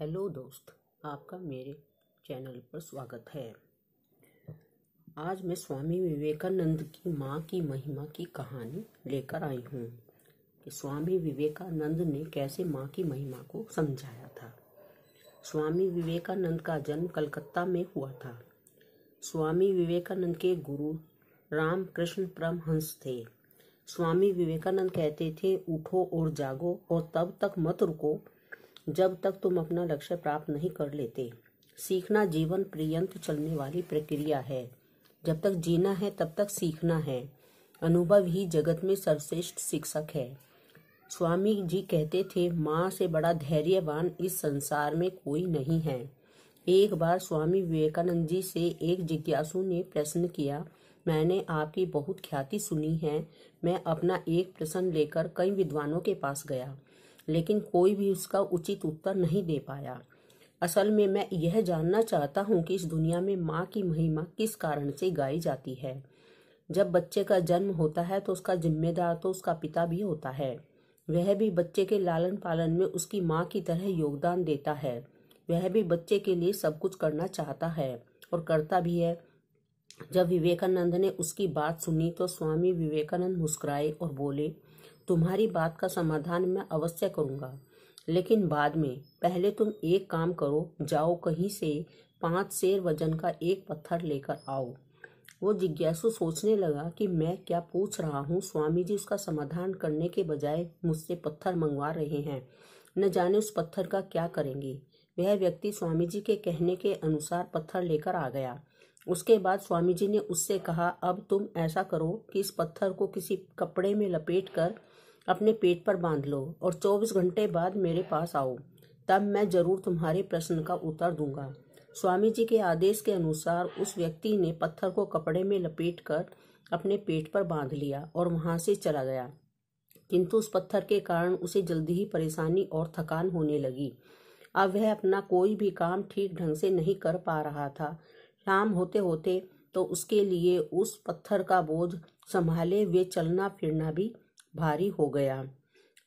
Hello दोस्त, आपका मेरे चैनल पर स्वागत है। आज मैं स्वामी विवेकानंद की माँ की महिमा की कहानी लेकर आई हूँ कि स्वामी विवेकानंद ने कैसे माँ की महिमा को समझाया था। स्वामी विवेकानंद का जन्म कलकत्ता में हुआ था। स्वामी विवेकानंद के गुरु रामकृष्ण परमहंस थे। स्वामी विवेकानंद कहते थे, उठो और जागो और तब तक मत रुको जब तक तुम अपना लक्ष्य प्राप्त नहीं कर लेते। सीखना जीवन पर्यंत चलने वाली प्रक्रिया है। जब तक जीना है, तब तक सीखना है। अनुभव ही जगत में सर्वश्रेष्ठ शिक्षक है। स्वामी जी कहते थे, माँ से बड़ा धैर्यवान इस संसार में कोई नहीं है। एक बार स्वामी विवेकानंद जी से एक जिज्ञासु ने प्रश्न किया, मैंने आपकी बहुत ख्याति सुनी है। मैं अपना एक प्रश्न लेकर कई विद्वानों के पास गया। लेकिन कोई भी उसका उचित उत्तर नहीं दे पाया। असल में मैं यह जानना चाहता हूँ कि इस दुनिया में माँ की महिमा किस कारण से गाई जाती है। जब बच्चे का जन्म होता है तो उसका जिम्मेदार तो उसका पिता भी होता है। वह भी बच्चे के लालन पालन में उसकी माँ की तरह योगदान देता है। वह भी बच्चे के लिए सब कुछ करना चाहता है और करता भी है। जब विवेकानंद ने उसकी बात सुनी तो स्वामी विवेकानंद मुस्कुराए और बोले तुम्हारी बात का समाधान मैं अवश्य करूँगा। लेकिन बाद में, पहले तुम एक काम करो, जाओ कहीं से पाँच शेर वज़न का एक पत्थर लेकर आओ। वो जिज्ञासु सोचने लगा कि मैं क्या पूछ रहा हूँ, स्वामी जी उसका समाधान करने के बजाय मुझसे पत्थर मंगवा रहे हैं। न जाने उस पत्थर का क्या करेंगे। वह व्यक्ति स्वामी जी के कहने के अनुसार पत्थर लेकर आ गया। उसके बाद स्वामी जी ने उससे कहा, अब तुम ऐसा करो कि इस पत्थर को किसी कपड़े में लपेट कर अपने पेट पर बाँध लो और 24 घंटे बाद मेरे पास आओ। तब मैं ज़रूर तुम्हारे प्रश्न का उत्तर दूँगा। स्वामी जी के आदेश के अनुसार उस व्यक्ति ने पत्थर को कपड़े में लपेट कर अपने पेट पर बाँध लिया और वहाँ से चला गया। किंतु उस पत्थर के कारण उसे जल्दी ही परेशानी और थकान होने लगी। अब वह अपना कोई भी काम ठीक ढंग से नहीं कर पा रहा था। शाम होते होते तो उसके लिए उस पत्थर का बोझ संभाले वे चलना फिरना भी भारी हो गया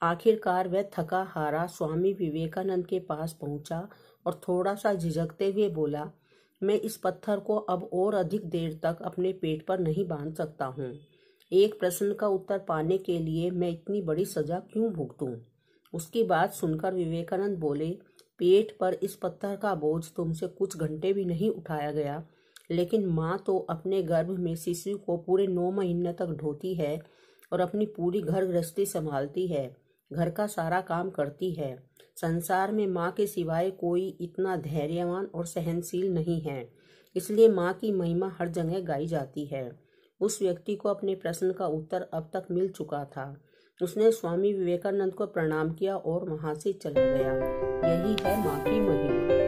आखिरकार वह थका हारा स्वामी विवेकानंद के पास पहुँचा और थोड़ा सा झिझकते हुए बोला, मैं इस पत्थर को अब और अधिक देर तक अपने पेट पर नहीं बाँध सकता हूँ एक प्रश्न का उत्तर पाने के लिए मैं इतनी बड़ी सजा क्यों भुगतूं? उसकी बात सुनकर विवेकानंद बोले, पेट पर इस पत्थर का बोझ तुमसे कुछ घंटे भी नहीं उठाया गया, लेकिन माँ तो अपने गर्भ में शिशु को पूरे नौ महीने तक ढोती है और अपनी पूरी घर गृहस्थी संभालती है, घर का सारा काम करती है। संसार में माँ के सिवाय कोई इतना धैर्यवान और सहनशील नहीं है, इसलिए माँ की महिमा हर जगह गाई जाती है। उस व्यक्ति को अपने प्रश्न का उत्तर अब तक मिल चुका था। उसने स्वामी विवेकानंद को प्रणाम किया और वहाँ से चला गया। यही है माँ की महिमा।